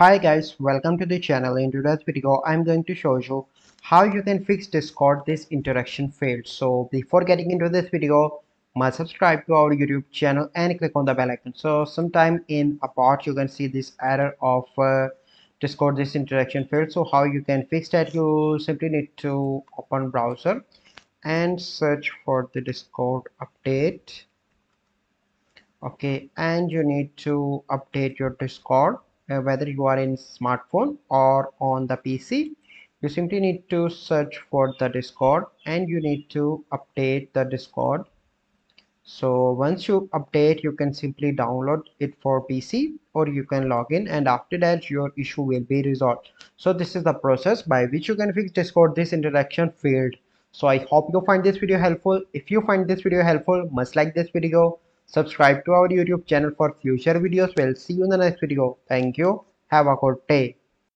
Hi guys, welcome to the channel. In today's video, I'm going to show you how you can fix Discord this interaction failed. So before getting into this video, must subscribe to our YouTube channel and click on the bell icon. So sometime in a part you can see this error of uh, Discord this interaction failed. So how you can fix that? You simply need to open browser and search for the Discord update. Okay, and you need to update your Discord uh, whether you are in smartphone or on the PC you simply need to search for the discord and you need to update the discord. So once you update you can simply download it for pc or you can log in and after that your issue will be resolved. So this is the process by which you can fix discord this interaction failed so i hope you find this video helpful. If you find this video helpful must like this video subscribe to our youtube channel for future videos. We'll see you in the next video. Thank you. Have a good day